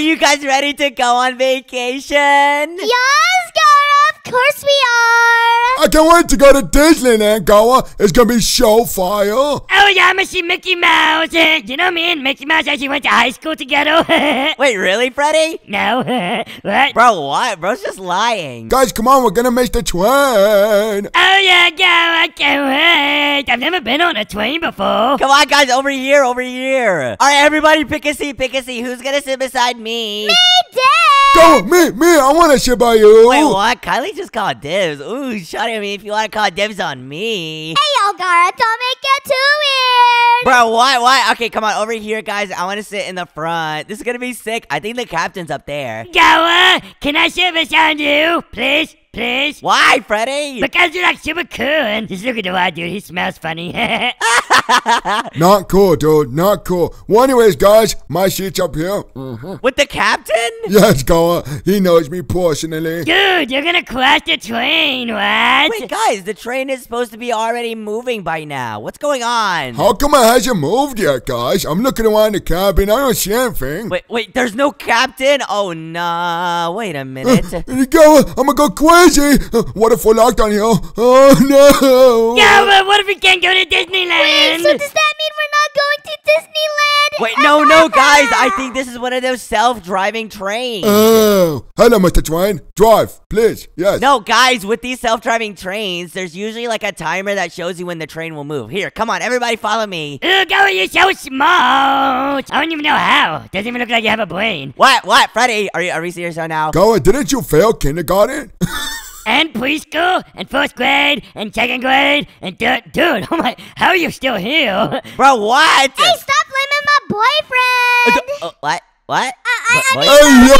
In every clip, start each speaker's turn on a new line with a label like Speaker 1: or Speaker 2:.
Speaker 1: Are you guys ready to go on vacation?
Speaker 2: Gara, of course we are.
Speaker 3: I can't wait to go to Disneyland, Gara. It's gonna be so fire.
Speaker 4: Oh yeah, I'm gonna see Mickey Mouse. you know me and Mickey Mouse actually went to high school together.
Speaker 1: Wait, really, Freddy?
Speaker 4: no, what?
Speaker 1: Bro, what? Bro's just lying.
Speaker 3: Guys, come on, we're gonna miss the train.
Speaker 4: Oh yeah, go! I can't wait. I've never been on a train before.
Speaker 1: Come on, guys, over here, over here. All right, everybody, pick a seat, pick a seat. Who's gonna sit beside me?
Speaker 2: Me, Dad.
Speaker 3: Go, me, me, I wanna sit by you.
Speaker 1: Wait, what? Kylie just called dibs. Ooh, shut at me if you want to call dibs on me.
Speaker 2: Hey, y'all, Gara, don't make it too weird.
Speaker 1: Bro, why, why? Okay, come on, over here, guys. I want to sit in the front. This is gonna be sick. I think the captain's up there.
Speaker 4: Gara, can I sit beside you, please? Please?
Speaker 1: Why, Freddy?
Speaker 4: Because you're like super cool and just look at the white dude, he smells funny.
Speaker 3: Not cool, dude. Not cool. Well, anyways, guys, my seat's up here. Mhm.
Speaker 1: With the captain?
Speaker 3: Yes, Gara. He knows me personally.
Speaker 4: dude, you're gonna crash the train, what?
Speaker 1: Wait, guys, the train is supposed to be already moving by now. What's going on?
Speaker 3: How come it hasn't moved yet, guys? I'm looking around the cabin. I don't see anything.
Speaker 1: Wait, wait, there's no captain? Oh, nah. Wait a minute.
Speaker 3: Here you go, I'm gonna go crazy. What if we're locked on here? Oh no!
Speaker 4: Gara, what if we can't go to Disneyland?
Speaker 2: Wait, so does that mean we're not going to Disneyland?
Speaker 1: Wait, no, no, guys. I think this is one of those self-driving trains.
Speaker 3: Oh, hello, Mr. Train. Drive, please. Yes.
Speaker 1: No, guys, with these self-driving trains, there's usually like a timer that shows you when the train will move. Here, come on, everybody follow me.
Speaker 4: Ooh, Gara, you're so smart. I don't even know how. Doesn't even look like you have a brain.
Speaker 1: What? What? Freddy, are you are we serious right now?
Speaker 3: Gara, didn't you fail kindergarten?
Speaker 4: And preschool, and first grade, and second grade, and third. Dude, oh my, how are you still here?
Speaker 1: Bro, what?
Speaker 2: Hey, stop blaming my boyfriend.
Speaker 1: Uh, what? What?
Speaker 2: I, I,
Speaker 1: What-
Speaker 3: hey, yo,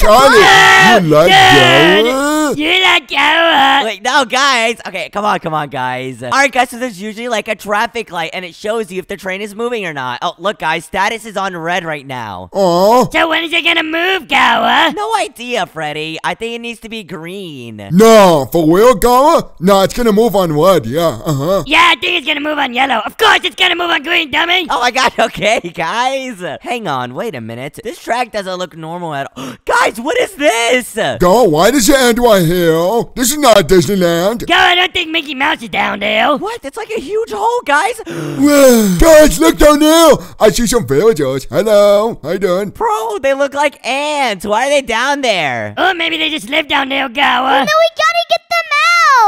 Speaker 3: Connie, you like Gara?
Speaker 4: You like Gara?
Speaker 1: Wait, no, guys. Okay, come on, come on, guys. All right, guys. So there's usually like a traffic light, and it shows you if the train is moving or not. Oh, look, guys. Status is on red right now.
Speaker 3: Oh.
Speaker 4: So when is it gonna move, Gara?
Speaker 1: No idea, Freddy. I think it needs to be green.
Speaker 3: no, for real, Gara? No, it's gonna move on wood. Yeah, uh huh.
Speaker 4: Yeah, I think it's gonna move on yellow. Of course it's gonna move on green, dummy.
Speaker 1: Oh my god, okay, guys. Hang on, wait a minute. This track doesn't look normal at all. guys, what is this?
Speaker 3: Gara, why does your end right here? This is not Disneyland.
Speaker 4: Gara, I don't think Mickey Mouse is down there.
Speaker 1: What? It's like a huge hole, guys.
Speaker 3: Guys, look down there. I see some villagers. Hello, how you doing?
Speaker 1: Bro, they look like ants. Why are they down there?
Speaker 4: Oh, maybe they just live down there, Gara.
Speaker 2: no, we gotta get them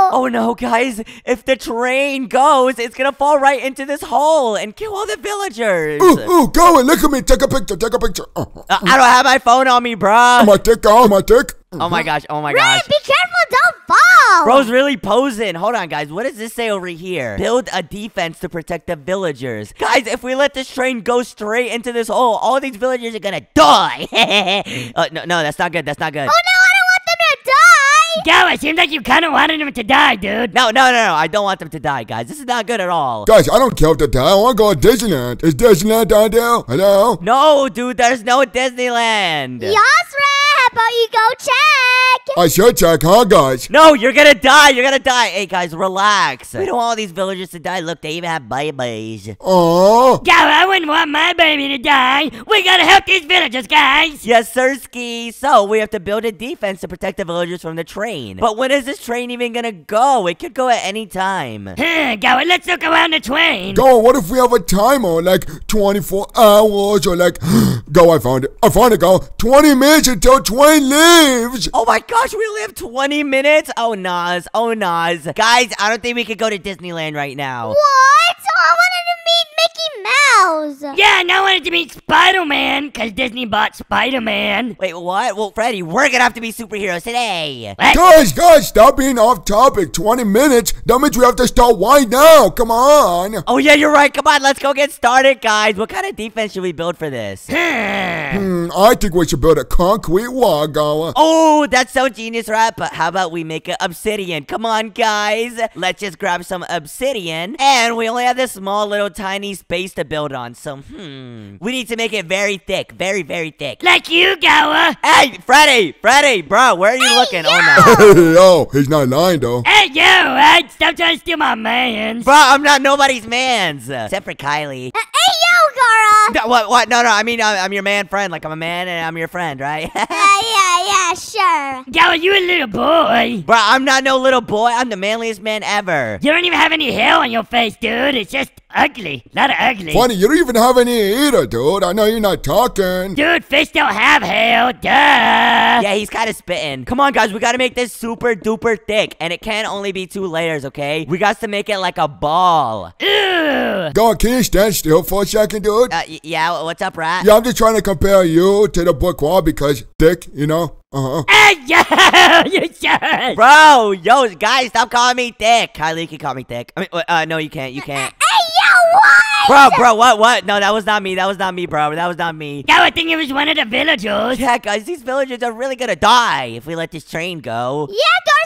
Speaker 2: out.
Speaker 1: Oh no, guys. If the train goes, it's gonna fall right into this hole and kill all the villagers.
Speaker 3: Ooh, ooh, go and look at me. Take a picture. Take a picture. Uh,
Speaker 1: Uh, I don't have my phone on me, bruh.
Speaker 3: my dick, Gara, my dick.
Speaker 1: Oh my gosh, oh my
Speaker 2: Red,
Speaker 1: gosh.
Speaker 2: be careful, don't fall.
Speaker 1: Bro's really posing. Hold on, guys. What does this say over here? Build a defense to protect the villagers. Guys, if we let this train go straight into this hole, all these villagers are gonna die. uh, no, no, that's not good. That's not good.
Speaker 2: Oh no, I don't want them to die.
Speaker 4: Gara, it seems like you kind of wanted him to die, dude.
Speaker 1: No, no, no, no. I don't want them to die, guys. This is not good at all.
Speaker 3: Guys, I don't care if they die. I want to go to Disneyland. Is Disneyland down there? Hello?
Speaker 1: No, dude, there's no Disneyland.
Speaker 2: Yes, Red,
Speaker 3: I should check, huh, guys?
Speaker 1: No, you're gonna die. You're gonna die. Hey, guys, relax. We don't want all these villagers to die. Look, they even have babies.
Speaker 3: Oh.
Speaker 4: Gara, I wouldn't want my baby to die. We gotta help these villagers, guys.
Speaker 1: Yes, Sirski. So we have to build a defense to protect the villagers from the train. But when is this train even gonna go? It could go at any time.
Speaker 4: Huh, Gara, let's look around the train.
Speaker 3: Go, what if we have a timer, like 24 hours, or like, go, I found it. I found it, go. 20 minutes until train leaves.
Speaker 1: Oh my gosh, we only have 20 minutes? Oh, Nas. Oh, Nas. Guys, I don't think we could go to Disneyland right now.
Speaker 2: What? I wanted to meet Mickey Mouse.
Speaker 4: Yeah, and I wanted to meet Spider-Man, because Disney bought Spider-Man.
Speaker 1: Wait, what? Well, Freddy, we're gonna have to be superheroes today.
Speaker 4: What?
Speaker 3: Guys, guys, stop being off topic. 20 minutes? That means we have to start right now. Come on.
Speaker 1: Oh, yeah, you're right. Come on, let's go get started, guys. What kind of defense should we build for this?
Speaker 3: Hmm, I think we should build a concrete wall, Gara.
Speaker 1: Oh, that's so genius, right? But how about we make it obsidian? Come on, guys. Let's just grab some obsidian. And we only have this small little tiny space to build on. So, hmm. We need to make it very thick. Very, very thick.
Speaker 4: Like you, Gara.
Speaker 1: Hey, Freddy! Freddy, bro, where are you looking? Oh, no.
Speaker 3: Yo, he's not lying though.
Speaker 4: Hey, yo, Ed. Stop trying to steal my mans.
Speaker 1: Bro, I'm not nobody's man's. Except for Kylie.
Speaker 2: Uh, hey, yo, Gara.
Speaker 1: No, what, what? No, no, I mean, I'm, I'm your man friend. Like, I'm a man and I'm your friend, right?
Speaker 2: yeah, yeah, yeah, sure.
Speaker 4: Gara, you a little boy.
Speaker 1: bro, I'm not no little boy. I'm the manliest man ever.
Speaker 4: You don't even have any hair on your face, dude. It's just ugly. Lot of ugly.
Speaker 3: Funny, you don't even have any either, dude. I know you're not talking.
Speaker 4: Dude, fish don't have hair. Duh.
Speaker 1: Yeah, he's kind of spitting. Come on, guys, we gotta make this super duper thick, and it can only be two layers, okay? We got to make it like a ball.
Speaker 4: Ew.
Speaker 3: Go on, can you stand still for a second, dude?
Speaker 1: Uh, y- yeah, what's up, rat?
Speaker 3: Yeah, I'm just trying to compare you to the book wall because dick, you know? Uh-huh.
Speaker 4: Hey, yo, you should.
Speaker 1: Bro, yo, guys, stop calling me thick. Kylie can call me thick. I mean, uh, no, you can't. You can't.
Speaker 2: Hey, yo, what?
Speaker 1: Bro, bro, what, what? No, that was not me. That was not me, bro. That was not me.
Speaker 4: Gara, I think it was one of the villagers.
Speaker 1: Yeah, guys, these villagers are really gonna die if we let this train go.
Speaker 2: Yeah,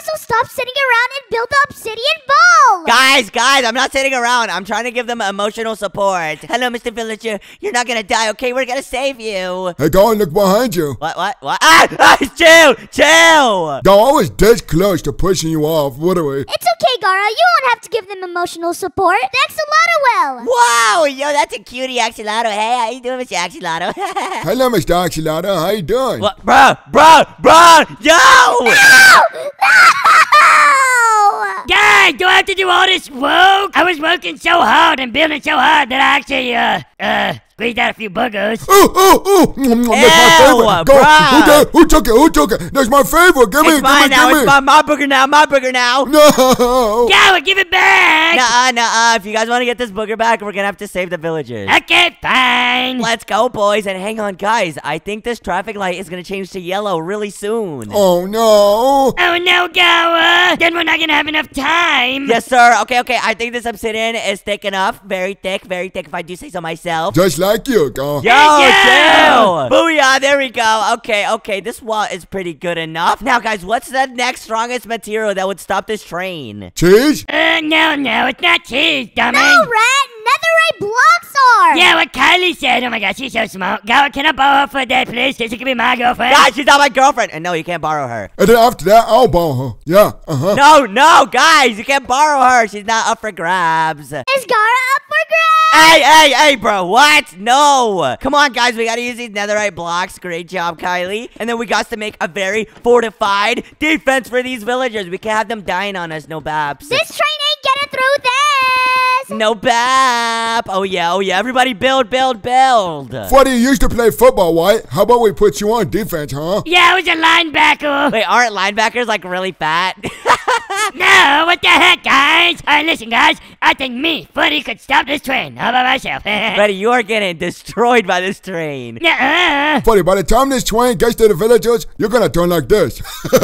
Speaker 2: Gara, so stop sitting around and build the obsidian ball.
Speaker 1: Guys, guys, I'm not sitting around. I'm trying to give them emotional support. Hello, Mr. Villager. You're not gonna die, okay? We're gonna save you.
Speaker 3: Hey, go and look behind you.
Speaker 1: What, what, what? Ah! ah chill! Chill!
Speaker 3: Go, I was this close to pushing you off, what are we?
Speaker 2: It's okay, Gara. You won't have to give them emotional support. The axolotl will.
Speaker 1: Wow, yo, that's a cutie axolotl. Hey, how you doing, Mr. Axolotl?
Speaker 3: Hello, Mr. Axolotl. How you doing?
Speaker 1: what, bro, bro, bro, yo!
Speaker 2: Oh!
Speaker 4: Guys, do I have to do all this work? I was working so hard and building so hard that I actually, uh, uh, squeezed out a few boogers.
Speaker 3: Oh, oh, oh! Mm, That's my favorite. Go. Who, did- who took it? Who took it? That's my favorite. Give me,
Speaker 1: It's
Speaker 3: give
Speaker 1: mine
Speaker 3: me,
Speaker 1: now.
Speaker 3: give
Speaker 1: It's
Speaker 3: me.
Speaker 1: my, my booger now. My booger now.
Speaker 3: No.
Speaker 4: Gara, give it back.
Speaker 1: Nuh-uh, nuh-uh. If you guys want to get this booger back, we're gonna have to save the villagers.
Speaker 4: Okay, fine.
Speaker 1: Let's go, boys. And hang on, guys. I think this traffic light is gonna change to yellow really soon.
Speaker 3: Oh no.
Speaker 4: Oh no, Gara. Then we're not gonna have enough time.
Speaker 1: Yes, sir. Okay, okay. I think this obsidian is thick enough. Very thick, very thick, if I do say so myself.
Speaker 3: Just like you, go.
Speaker 1: Yo,
Speaker 4: Yeah.
Speaker 1: chill! Booyah, there we go. Okay, okay, this wall is pretty good enough. Now, guys, what's the next strongest material that would stop this train?
Speaker 3: Cheese?
Speaker 4: Uh, no, no, it's not cheese, dummy.
Speaker 2: No, Rat. Netherite blocks are.
Speaker 4: Yeah, what Kylie said. Oh my gosh, she's so smart. Gara, can I borrow her for a day, please? So she can be my girlfriend.
Speaker 1: Guys, she's not my girlfriend! And no, you can't borrow her.
Speaker 3: And then after that, I'll borrow her. Yeah, uh-huh.
Speaker 1: No, no, guys, you can't borrow her. She's not up for grabs.
Speaker 2: Is Gara up for grabs?
Speaker 1: Hey, hey, hey, bro, what? No. Come on, guys, we gotta use these netherite blocks. Great job, Kylie. And then we got to make a very fortified defense for these villagers. We can't have them dying on us, no baps.
Speaker 2: This train ain't getting through this.
Speaker 1: No bap. Oh, yeah, oh, yeah. Everybody build, build, build.
Speaker 3: Funny, you used to play football, White. How about we put you on defense, huh?
Speaker 4: Yeah, I was a linebacker.
Speaker 1: Wait, aren't linebackers like really fat?
Speaker 4: No, what the heck, guys? Alright, listen, guys. I think me, Freddy, could stop this train all by myself.
Speaker 1: Buddy, you are getting destroyed by this train.
Speaker 4: Nuh-uh.
Speaker 3: Funny, by the time this train gets to the villagers, you're gonna turn like this.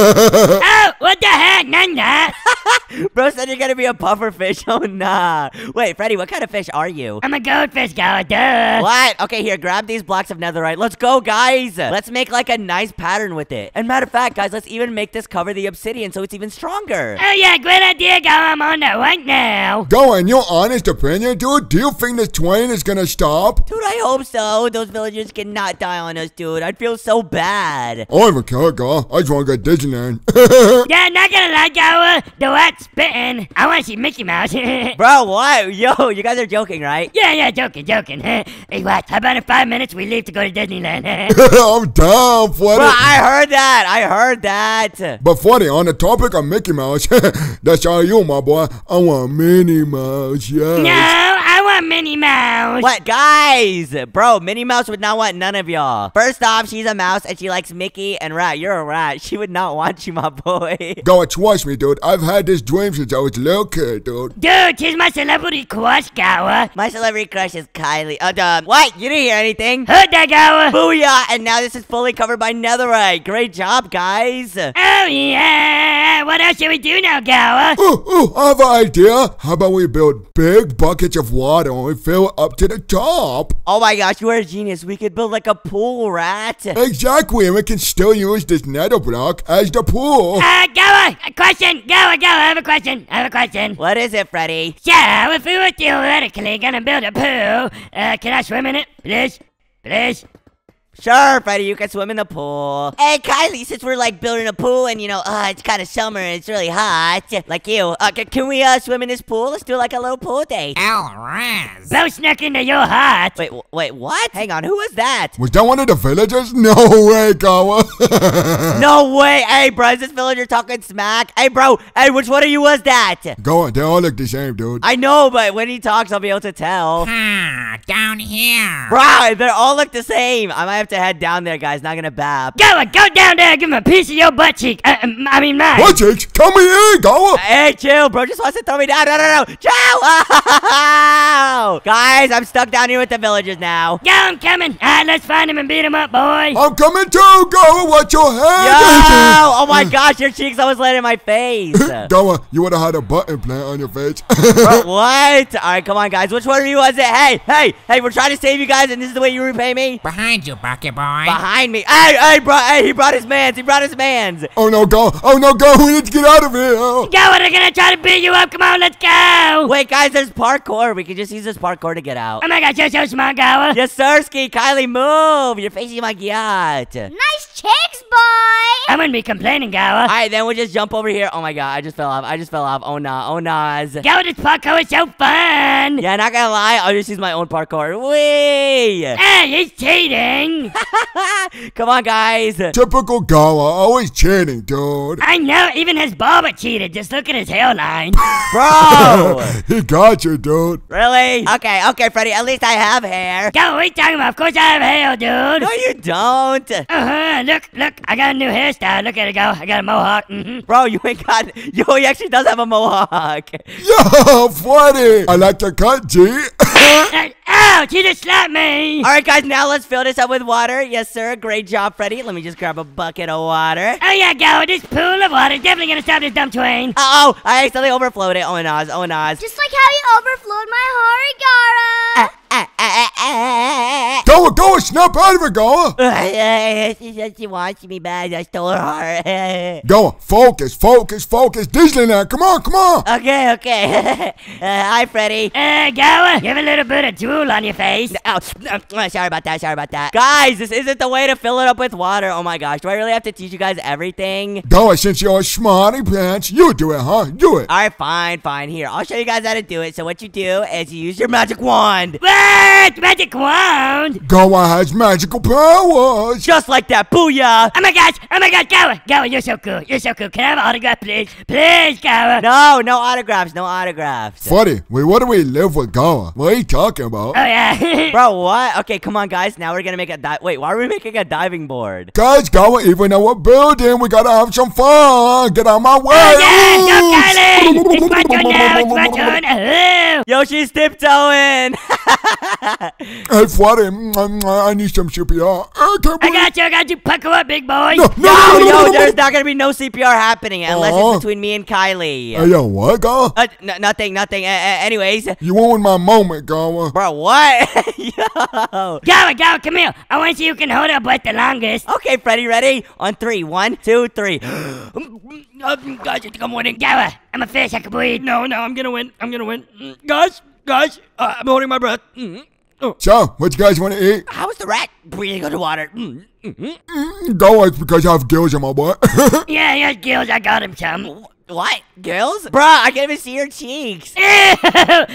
Speaker 4: Oh, what the heck? Nah, nah.
Speaker 1: Bro said you're gonna be a puffer fish. Oh, nah. Wait, Freddy, what kind of fish are you?
Speaker 4: I'm a goldfish, Gara, duh.
Speaker 1: What? Okay, here, grab these blocks of netherite. Let's go, guys. Let's make like a nice pattern with it. And matter of fact, guys, let's even make this cover the obsidian so it's even stronger.
Speaker 4: Oh yeah, great idea, Gara. I'm on that right now.
Speaker 3: Go in your honest opinion, dude. Do you think this train is gonna stop?
Speaker 1: Dude, I hope so. Those villagers cannot die on us, dude. I'd feel so bad.
Speaker 3: I don't even care, girl. I just wanna go to Disneyland.
Speaker 4: Yeah, not gonna lie, Gara. The rat's spitting. I wanna see Mickey Mouse.
Speaker 1: Bro, what? Yo, you guys are joking, right?
Speaker 4: yeah, yeah, joking, joking. hey, what? How about in five minutes we leave to go to Disneyland?
Speaker 3: I'm down for
Speaker 1: Bro,
Speaker 3: it.
Speaker 1: I heard that. I heard that.
Speaker 3: But funny, on the topic of Mickey Mouse, that's all you, my boy. I want Minnie Mouse, yes.
Speaker 4: no, want Minnie Mouse.
Speaker 1: What, guys? Bro, Minnie Mouse would not want none of y'all. First off, she's a mouse and she likes Mickey and Rat. You're a rat. She would not want you, my boy.
Speaker 3: Go trust me, dude. I've had this dream since I was a little kid, dude.
Speaker 4: Dude, she's my celebrity crush, Gara.
Speaker 1: My celebrity crush is Kylie. Uh, duh. What? You didn't hear anything?
Speaker 4: Heard that, Gara?
Speaker 1: Booyah! And now this is fully covered by netherite. Great job, guys.
Speaker 4: Oh, yeah. What else should we do now, Gara?
Speaker 3: Ooh, ooh, I have an idea. How about we build big buckets of water water and we fill up to the top.
Speaker 1: Oh my gosh, you are a genius. We could build like a pool, rat.
Speaker 3: Exactly, and we can still use this nether block as the pool.
Speaker 4: Uh, Gara, a question. Gara, Gara, I have a question. I have a question.
Speaker 1: What is it, Freddy?
Speaker 4: So, if we were theoretically gonna build a pool, uh, can I swim in it? Please? Please?
Speaker 1: Sure, Freddy, you can swim in the pool. Hey, Kylie, since we're like building a pool and you know, uh, it's kind of summer and it's really hot, like you, uh, c- can we uh swim in this pool? Let's do like a little pool date.
Speaker 5: Alriz.
Speaker 4: Bo snuck into your heart.
Speaker 1: Wait, wait, what? Hang on, who was that?
Speaker 3: Was that one of the villagers? No way, Gara.
Speaker 1: No way! Hey, bro, is this villager talking smack? Hey, bro, hey, which one of you was that?
Speaker 3: Go on, they all look the same, dude.
Speaker 1: I know, but when he talks, I'll be able to tell.
Speaker 5: Ah, down here.
Speaker 1: Bro, they all look the same. I might have to head down there, guys. Not gonna bap.
Speaker 4: Gara, go down there give him a piece of your butt cheek. Uh, um, I mean, mine.
Speaker 3: What, Jakes? Come here, Gara.
Speaker 1: Hey, chill, bro. Just wants to throw me down. No, no, no. Chill. Ow! Guys, I'm stuck down here with the villagers now.
Speaker 4: Go, I'm coming. All right, let's find him and beat him up, boy.
Speaker 3: I'm coming too, Gara. Watch your head. Yo!
Speaker 1: Oh my gosh, your cheeks almost landed in my face.
Speaker 3: Gara, you would have had a butt implant on your face.
Speaker 1: Bro, what? All right, come on, guys. Which one of you was it? Hey, hey, hey, we're trying to save you guys, and this is the way you repay me?
Speaker 5: Behind you, Bucket Boy.
Speaker 1: Behind me. Hey, hey, bro. Hey, he brought his mans. He brought his mans.
Speaker 3: oh no, go. Oh no, go. We need to get out of here. Oh.
Speaker 4: Gara, they're gonna try to beat you up. Come on, let's go.
Speaker 1: Wait, guys, there's parkour. We can just use this parkour to get out.
Speaker 4: Oh my gosh, you're so smart, Gara.
Speaker 1: Yes, sir, Ski. Kylie, move. You're facing my yacht.
Speaker 2: Nice chicks, boy!
Speaker 4: I wouldn't be complaining, Gara.
Speaker 1: All right, then we'll just jump over here. Oh my god, I just fell off. I just fell off. Oh nah, oh nahs.
Speaker 4: Gara, this parkour is so fun.
Speaker 1: Yeah, not gonna lie, I'll just use my own parkour. Whee!
Speaker 4: Hey, he's cheating.
Speaker 1: Come on, guys.
Speaker 3: Typical Gara. Always cheating, dude.
Speaker 4: I know, even his barber cheated. Just look at his hairline.
Speaker 1: Bro!
Speaker 3: he got you, dude.
Speaker 1: really? Okay, okay, Freddy, at least I have hair.
Speaker 4: Gara, what are you talking about? Of course I have hair, dude.
Speaker 1: No, you don't.
Speaker 4: Uh-huh. Look, look, look, I got a new hairstyle. Look at it go. I got a mohawk. Mm-hmm.
Speaker 1: Bro, you ain't got. Yo, he actually does have a mohawk.
Speaker 3: Yo, funny. I like the cut, G.
Speaker 4: Uh, ouch, he just slapped me.
Speaker 1: All right, guys, now let's fill this up with water. Yes, sir. Great job, Freddy. Let me just grab a bucket of water.
Speaker 4: Oh yeah, Gara, this pool of water is definitely gonna stop this dumb twain.
Speaker 1: Uh oh, I accidentally overflowed it. Oh, Nas. Oh, Nas.
Speaker 2: Just like how you overflowed my Harigara!
Speaker 1: Ah, ah, ah, ah, ah.
Speaker 3: Gara, Gara, snap out of it, Gara.
Speaker 1: She said she wants me bad. I stole her heart.
Speaker 3: Gara, focus, focus, focus. Disneyland, come on, come on.
Speaker 1: okay, okay. uh, hi, Freddy.
Speaker 4: Uh, Gara, you have a little bit of drool on your face.
Speaker 1: Oh, uh, sorry about that. Sorry about that. Guys, this isn't the way to fill it up with water. Oh my gosh. Do I really have to teach you guys everything?
Speaker 3: Gara, since you're a smarty pants, you do it, huh? Do it.
Speaker 1: All right, fine, fine. Here, I'll show you guys how to do it. So what you do is you use your magic wand.
Speaker 4: What? Magic wand?
Speaker 3: Gara has magical powers.
Speaker 1: Just like that. Booyah.
Speaker 4: Oh my gosh! Oh my god, Gara! Gara, you're so cool. You're so cool. Can I have an autograph, please? Please, Gara.
Speaker 1: No, no autographs. No autographs.
Speaker 3: Funny, wait, what do we live with Gara? What are you talking about?
Speaker 4: Oh yeah.
Speaker 1: Bro, what? Okay, come on, guys. Now we're gonna make a di- Wait, why are we making a diving board?
Speaker 3: Guys, Gara, even though we're building, we gotta have some fun. Get out my way.
Speaker 4: oh yeah! Go, Kylie! It's my turn now. It's my turn. Oh.
Speaker 1: Yo, tiptoeing.
Speaker 3: Hey, Funny, mm, I need some CPR. Uh, can
Speaker 4: I got you. I got you. Pucker up, big boy.
Speaker 3: No, no,
Speaker 1: no,
Speaker 3: no, no, no,
Speaker 1: yo,
Speaker 3: no,
Speaker 1: there's
Speaker 3: no.
Speaker 1: not gonna be no CPR happening unless
Speaker 3: Aw.
Speaker 1: it's between me and Kylie.
Speaker 3: Hey, yo, what, Gara?
Speaker 1: Uh, n- nothing, nothing. Uh, uh, anyways,
Speaker 3: You ruined my moment, Gara.
Speaker 1: bro, what? yo.
Speaker 4: Gara, Gara, come here. I want to see who can hold up breath the longest.
Speaker 1: Okay, Freddy, ready? On three. One, two, three. Um,
Speaker 4: Guys, it's come winning. Gara, I'm a fish. I can breathe.
Speaker 6: No, no, I'm gonna win. I'm gonna win. Mm, Guys, uh, I'm holding my breath. Mm.
Speaker 3: So, what you guys want to eat?
Speaker 1: How is the rat breathing underwater? Mm,
Speaker 3: Gara, it's because you have gills in my butt.
Speaker 4: Yeah, yeah, Gills, I got him, chum.
Speaker 1: What? Girls? Bruh, I can't even see your cheeks.
Speaker 4: Ew! Gara,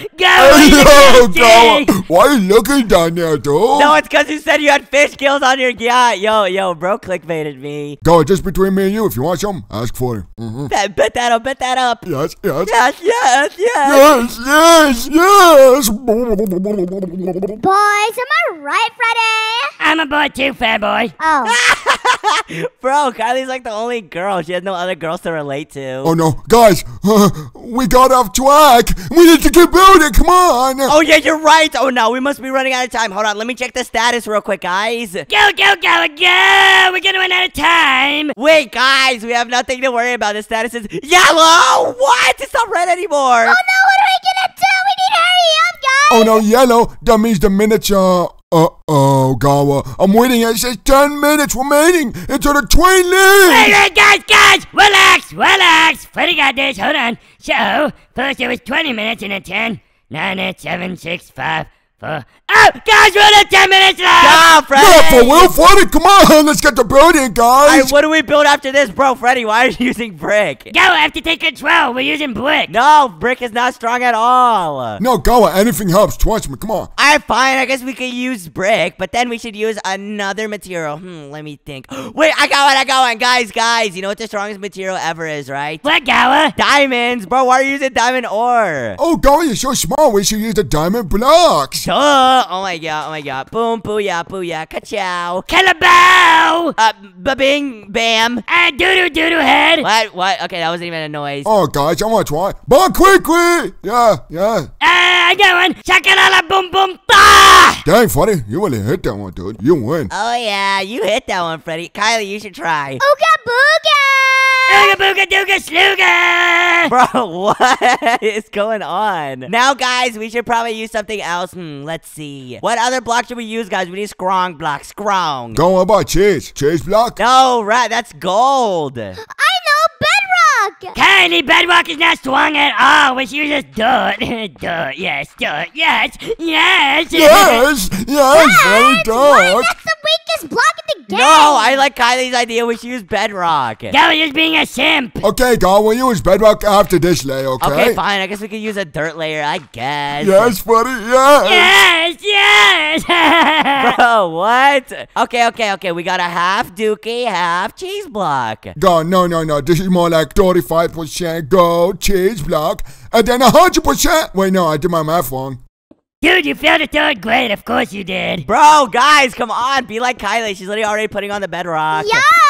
Speaker 3: Hey, yo,
Speaker 4: nasty.
Speaker 3: Why are you looking down there, dude?
Speaker 1: No, it's because you said you had fish gills on your yacht. Yo, yo, bro clickbaited me.
Speaker 3: Go, just between me and you, if you want some, ask for it. Mm-hmm.
Speaker 1: Bet, bet that up, bet that up.
Speaker 3: Yes, yes.
Speaker 1: Yes, yes, yes.
Speaker 3: Yes, yes, yes.
Speaker 2: Boys, am I right, Freddy?
Speaker 4: I'm a boy too, fat boy.
Speaker 2: Oh,
Speaker 1: Bro, Kylie's like the only girl. She has no other girls to relate to.
Speaker 3: Oh no, guys, we got off track. We need to keep building. Come on.
Speaker 1: Oh, yeah, you're right. Oh, no, we must be running out of time. Hold on, let me check the status real quick, guys.
Speaker 4: Go, go, go, go! We're gonna run out of time.
Speaker 1: Wait, guys, we have nothing to worry about. The status is yellow. What? It's not red anymore.
Speaker 2: oh no, what are we gonna do? We need to hurry up, guys.
Speaker 3: Oh no, yellow. That means the minutes are. Uh oh, Gara. I'm waiting. It says 10 minutes remaining until the train
Speaker 4: Wait, wait, guys, guys! Relax, relax! Freddy got this, hold on. So, first it was 20 minutes and then 10, 9, 8, 7, 6, 5, 4. Oh, guys, we're at 10 minutes left!
Speaker 1: Go, Freddy!
Speaker 3: Yeah, for real, Freddy. Come on, let's get the building,
Speaker 1: Alright,
Speaker 3: guys.
Speaker 1: what do we build after this, bro? Freddy, why are you using brick?
Speaker 4: Go, I have to take control. We're using brick.
Speaker 1: No, brick is not strong at all.
Speaker 3: No, Gara, anything helps. Trust me. Come on.
Speaker 1: Alright, fine. I guess we could use brick, but then we should use another material. Hmm, let me think. Wait, I got one. I got one. Guys, guys, you know what the strongest material ever is, right?
Speaker 4: What, Gara?
Speaker 1: Diamonds, bro. Why are you using diamond ore?
Speaker 3: Oh, Gara, you're so smart. We should use the diamond blocks.
Speaker 1: Duh. Oh my god. Oh my god. Boom, booyah, booyah, ka-chow.
Speaker 4: Calabow!
Speaker 1: Uh, ba-bing, bam.
Speaker 4: Ah, doo-doo, doo-doo head!
Speaker 1: What? What? Okay, that wasn't even a noise.
Speaker 3: Oh, guys, I want to try. But quickly. Yeah, yeah.
Speaker 4: Ah, I got one! Shakalala boom boom ta!
Speaker 3: Dang, Freddy, you really hit that one, dude. You win.
Speaker 1: Oh yeah, you hit that one, Freddy. Kylie, you should try.
Speaker 2: Ooga booga.
Speaker 4: Ooga booga dooga slooga!
Speaker 1: Bro, what is going on? Now, guys, we should probably use something else. Hmm, let's see. What other block should we use, guys? We need strong block. Strong.
Speaker 3: Go on about cheese. Cheese block?
Speaker 1: No, right, that's gold.
Speaker 2: I bedrock.
Speaker 4: Kylie, bedrock is not strong at all, which uses dirt. dirt, yes, dirt, yes, yes!
Speaker 3: Yes, yes, very
Speaker 2: What?
Speaker 3: dark.
Speaker 2: That's the weakest block in the game.
Speaker 1: No, I like Kylie's idea. We should use bedrock.
Speaker 4: Gara is being a simp!
Speaker 3: Okay, go. We'll use bedrock after this layer, okay?
Speaker 1: Okay, fine. I guess we could use a dirt layer, I guess.
Speaker 3: Yes, Freddy, yes.
Speaker 4: Yes, yes!
Speaker 1: Bro, what? Okay, okay, okay. We got a half dookie, half cheese block.
Speaker 3: Go, no, no, no. This is more like 35% gold, cheese block, and then 100%. Wait, no, I did my math wrong.
Speaker 4: Dude, you failed the third grade, of course you did.
Speaker 1: Bro, guys, come on. Be like Kylie. She's literally already putting on the bedrock.
Speaker 2: Yes, I'm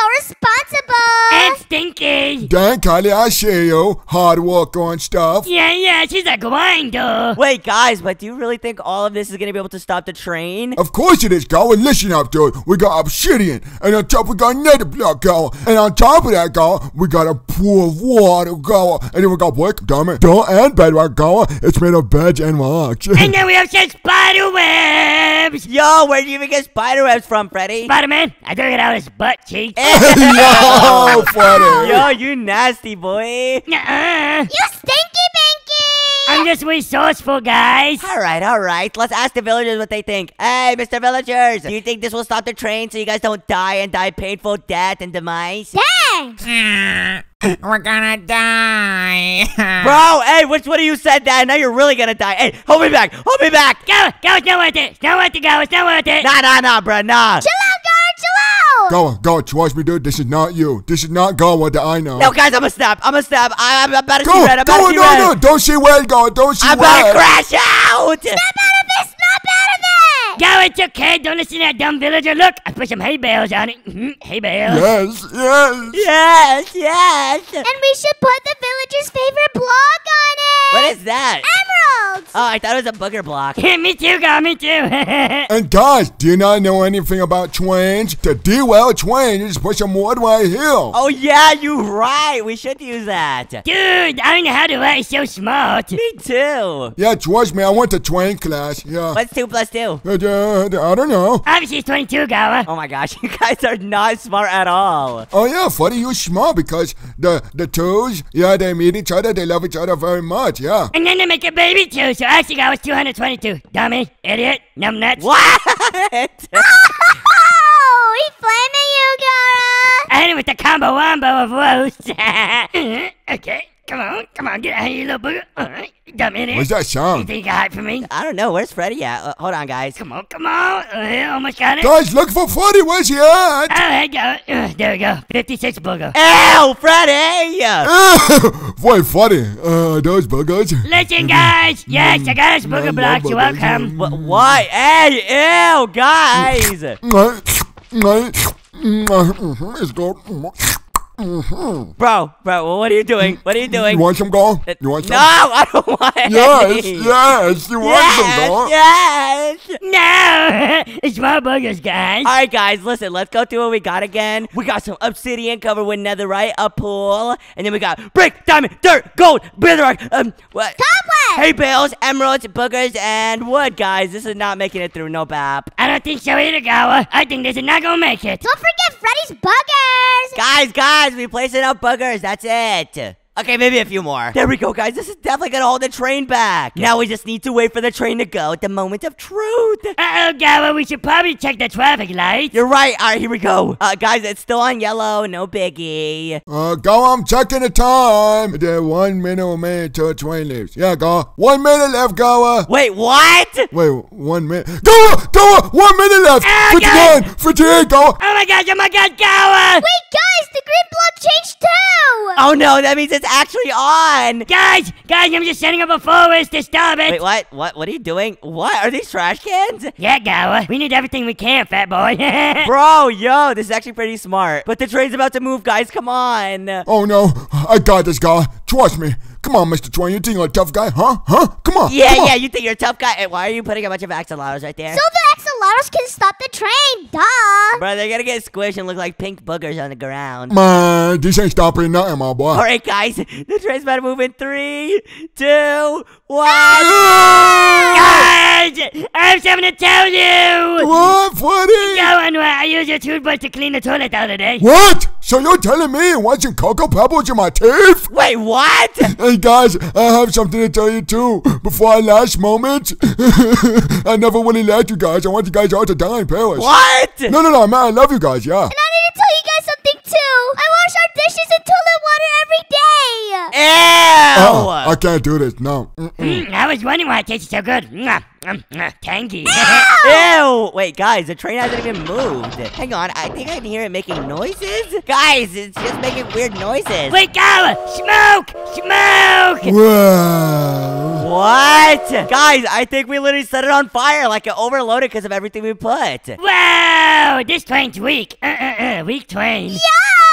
Speaker 2: so responsible.
Speaker 4: And stinky!
Speaker 3: Dang, Kylie, I see you. Hard work on stuff.
Speaker 4: Yeah, yeah, she's a grinder.
Speaker 1: Wait, guys, but do you really think all of this is gonna be able to stop the train?
Speaker 3: Of course it is, go. And listen up, dude. We got obsidian, and on top we got nether block, go. And on top of that, go, we got a pool of water, go. And then we got brick, damn it, dirt and bedrock, go. It's made of beds and rocks.
Speaker 4: And then we have some spider webs!
Speaker 1: Yo, where do you even get spider webs from, Freddy?
Speaker 4: Spider-Man, I took it out of his butt cheek.
Speaker 3: no, Freddy.
Speaker 1: Yo, you nasty boy.
Speaker 4: Nuh-uh.
Speaker 2: You stinky binky.
Speaker 4: I'm just resourceful, guys.
Speaker 1: All right, all right. Let's ask the villagers what they think. Hey, Mr. Villagers, do you think this will stop the train so you guys don't die and die painful death and demise?
Speaker 2: Dang.
Speaker 5: We're gonna die.
Speaker 1: Bro, hey, which one of you said that? Now you're really gonna die. Hey, hold me back. Hold me back.
Speaker 4: Go, go, it's not worth it. It's not worth it, go, it's not worth it.
Speaker 1: Nah, nah, nah, bro, nah.
Speaker 2: Chill out, guard. Chill out.
Speaker 3: Go, go, trust me, dude. This is not you. This is not go what I know.
Speaker 1: No, guys, I'm a snap. I'm a snap. I, I'm about to
Speaker 3: Go,
Speaker 1: see red. I'm about
Speaker 3: go,
Speaker 1: to see
Speaker 3: no,
Speaker 1: red.
Speaker 3: no, don't see red, go, don't see
Speaker 1: I'm about to crash out.
Speaker 2: Snap out of it. Snap out of it.
Speaker 4: Go, it's okay. Don't listen to that dumb villager. Look, I put some hay bales on it. Mhm, hay bales.
Speaker 3: Yes, yes.
Speaker 1: Yes, yes.
Speaker 2: And we should put the villager's favorite block on it.
Speaker 1: What is that?
Speaker 2: Emeralds.
Speaker 1: Oh, I thought it was a booger block.
Speaker 4: me too, go, me too.
Speaker 3: And guys, do you not know anything about trains? To derail a train, you just push them one way here.
Speaker 1: Oh, yeah, you're right. We should use that.
Speaker 4: Dude, I don't know how to write so smart.
Speaker 1: Me too.
Speaker 3: Yeah, trust me, I went to train class. Yeah.
Speaker 1: What's two plus two?
Speaker 3: Uh, uh, I don't know.
Speaker 4: Obviously, it's 22, Gara.
Speaker 1: Oh my gosh, you guys are not smart at all.
Speaker 3: Oh yeah, funny you smart because the the twos, yeah, they meet each other, they love each other very much, yeah.
Speaker 4: And then they make a baby too, so actually, Gara's 222. Dummy, idiot, numbnuts.
Speaker 1: What?
Speaker 2: Oh, he flaming you, Gara.
Speaker 4: I hit him with the combo wombo of roast. okay, come on, come on, get out of here, little booger. Alright, you dumb idiot.
Speaker 3: What's that
Speaker 4: You think you hide from me?
Speaker 1: I don't know. Where's Freddy at? Uh, hold on, guys.
Speaker 4: Come on, come on. Uh, almost got it.
Speaker 3: Guys, look for Freddy, where's he at?
Speaker 4: Alright, go. Uh, there we go. 56 booger.
Speaker 1: Ew, Freddy!
Speaker 3: Wait, Freddy, uh, those buggers.
Speaker 4: Listen, guys. Yes, I got us booger blocks. You're welcome.
Speaker 1: What? what? Hey, ew, guys!
Speaker 3: It's good.
Speaker 1: Bro, bro, what are you doing? What are you doing?
Speaker 3: You want some gold? You want some?
Speaker 1: no, I don't want
Speaker 3: Yes,
Speaker 1: any.
Speaker 3: yes, you want some gold?
Speaker 1: yes, yes.
Speaker 4: No! it's small boogers, guys.
Speaker 1: All right, guys, listen. Let's go through what we got again. We got some obsidian covered with netherite, a pool, and then we got brick, diamond, dirt, gold, netherite, um, what?
Speaker 2: Cobweb!
Speaker 1: Hay bales, emeralds, boogers, and wood, guys. This is not making it through. No bap.
Speaker 4: I don't think so either, Gara. I think this is not gonna make it.
Speaker 2: Don't forget Freddy's Buggers!
Speaker 1: Guys, guys, we placed enough boogers. That's it. Okay, maybe a few more. There we go, guys. This is definitely gonna hold the train back. Now we just need to wait for the train to go at the moment of truth.
Speaker 4: Uh-oh, Gara, we should probably check the traffic lights.
Speaker 1: You're right. All right, here we go. Uh, guys, it's still on yellow. No biggie.
Speaker 3: Uh, go, I'm checking the time. There one minute remaining till the train leaves. Yeah, go. One minute left, go.
Speaker 1: Wait, what?
Speaker 3: Wait, one minute. Go, go, one minute left.
Speaker 4: Ah,
Speaker 3: 59, 58, go.
Speaker 4: Oh my gosh, oh my god, Gara!
Speaker 2: Wait, guys, the green block changed too!
Speaker 1: Oh no, that means it's actually on.
Speaker 4: Guys, guys, I'm just setting up a forest to stop it.
Speaker 1: Wait, what? What? What are you doing? What are these trash cans?
Speaker 4: Yeah, Gara, we need everything we can, fat boy.
Speaker 1: Bro, yo, this is actually pretty smart. But the train's about to move, guys. Come on.
Speaker 3: Oh no, I got this, guy. Trust me. Come on, Mr. Train. You think you're a tough guy, huh? Huh? Come on.
Speaker 1: Yeah,
Speaker 3: come on.
Speaker 1: yeah, you think you're a tough guy. And why are you putting a bunch of axolotls right there?
Speaker 2: So the axolotls can stop the train, duh!
Speaker 1: Bro, they're gonna get squished and look like pink boogers on the ground.
Speaker 3: Man, this ain't stopping nothing, my boy.
Speaker 1: All right, guys, the train's about to move in three, two, one. Ah!
Speaker 4: guys, I have something to tell you.
Speaker 3: What, Freddy?
Speaker 4: Go on, uh, I used your toothbrush to clean the toilet the other day.
Speaker 3: What? So you're telling me it wasn't cocoa pebbles in my teeth?
Speaker 1: Wait, what?
Speaker 3: Hey guys, I have something to tell you too. Before our last moment, I never really liked you guys. I want you guys all to die in Paris.
Speaker 1: What?
Speaker 3: No, no, no, man, I love you guys, yeah.
Speaker 2: And I need to tell you guys something too! I wash our dishes in toilet water every day!
Speaker 1: Ew!
Speaker 3: Oh, I can't do this, no.
Speaker 4: Mm, I was wondering why it tasted so good. Mwah, mwah, tangy.
Speaker 1: Ew! Wait, guys, the train hasn't even moved. Hang on, I think I can hear it making noises. Guys, it's just making weird noises.
Speaker 4: Wait, Gara, smoke, smoke.
Speaker 3: Wow.
Speaker 1: What? Guys, I think we literally set it on fire like it overloaded because of everything we put.
Speaker 4: Wow, this train's weak. Uh, uh, uh, weak train.
Speaker 2: Yes!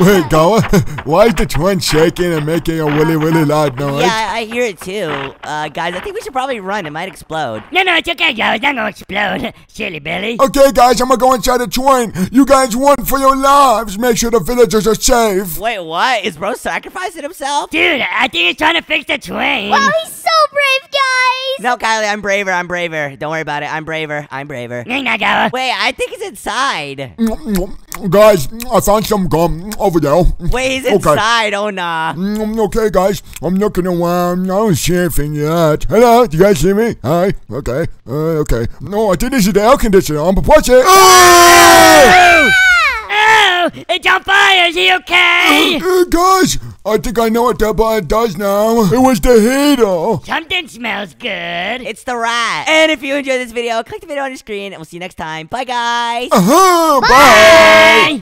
Speaker 3: Wait, Gara, why is the twin shaking and making a willy willy loud noise?
Speaker 1: Yeah, I hear it too. Uh, guys, I think we should probably run. It might explode.
Speaker 4: No, no, it's okay, Gara. It's not gonna explode. Silly Billy.
Speaker 3: Okay, guys, I'm gonna go inside the train. You guys run for your lives. Make sure the villagers are safe.
Speaker 1: Wait, what? Is bro sacrificing himself?
Speaker 4: Dude, I think he's trying to fix the train.
Speaker 2: Wow, he's so brave, guys!
Speaker 1: No, Kylie, I'm braver. I'm braver. Don't worry about it. I'm braver. I'm braver.
Speaker 4: Ain't that Gara?
Speaker 1: Wait, I think he's inside.
Speaker 3: Guys, I found some gum over there.
Speaker 1: Wait, he's
Speaker 3: Okay.
Speaker 1: inside. Oh, nah.
Speaker 3: Mm, Okay, guys, I'm looking around. I don't see anything yet. Hello, do you guys see me? Hi. Okay. Uh, okay. No, I think this is the air conditioner on, but watch it.
Speaker 4: It's on fire. Is he okay?
Speaker 3: Uh, guys, I think I know what that button does now. It was the heater.
Speaker 4: Something smells good.
Speaker 1: It's the rat. And if you enjoyed this video, click the video on your screen, and we'll see you next time. Bye, guys.
Speaker 3: Uh-huh, bye.
Speaker 4: Bye.